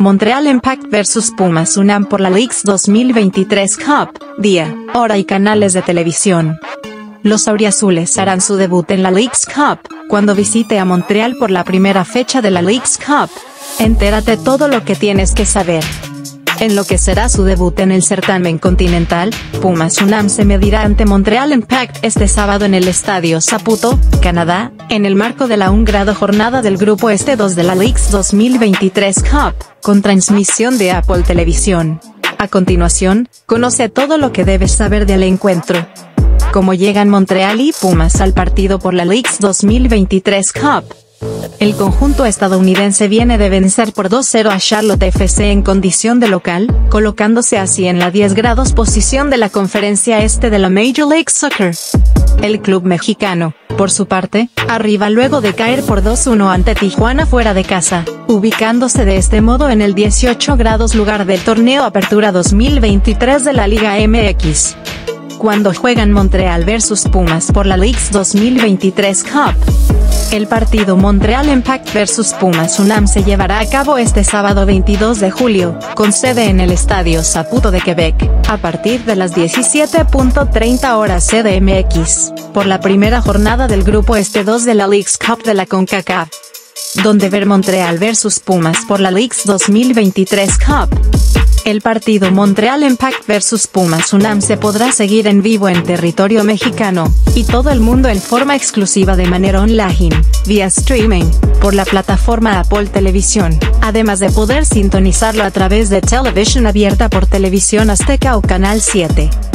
Montreal Impact vs Pumas UNAM por la Leagues 2023 Cup, día, hora y canales de televisión. Los auriazules harán su debut en la Leagues Cup, cuando visite a Montreal por la primera fecha de la Leagues Cup. Entérate todo lo que tienes que saber. En lo que será su debut en el certamen continental, Pumas UNAM se medirá ante Montreal Impact este sábado en el Estadio Saputo, Canadá, en el marco de la un grado jornada del Grupo Este 2 de la Leagues 2023 Cup, con transmisión de Apple Televisión. A continuación, conoce todo lo que debes saber del encuentro. Cómo llegan Montreal y Pumas al partido por la Leagues 2023 Cup. El conjunto estadounidense viene de vencer por 2-0 a Charlotte FC en condición de local, colocándose así en la 10 grados posición de la conferencia este de la Major League Soccer. El club mexicano, por su parte, arriba luego de caer por 2-1 ante Tijuana fuera de casa, ubicándose de este modo en el 18 grados lugar del torneo Apertura 2023 de la Liga MX cuando juegan Montreal vs Pumas por la Leagues 2023 Cup. El partido Montreal Impact vs Pumas UNAM se llevará a cabo este sábado 22 de julio, con sede en el Estadio Saputo de Quebec, a partir de las 17.30 horas CDMX, por la primera jornada del Grupo Este 2 de la Leagues Cup de la CONCACAF. Donde ver Montreal vs Pumas por la Leagues 2023 Cup. El partido Montreal Impact vs Pumas UNAM se podrá seguir en vivo en territorio mexicano, y todo el mundo en forma exclusiva de manera online, vía streaming, por la plataforma Apple Televisión, además de poder sintonizarlo a través de televisión abierta por Televisión Azteca o Canal 7.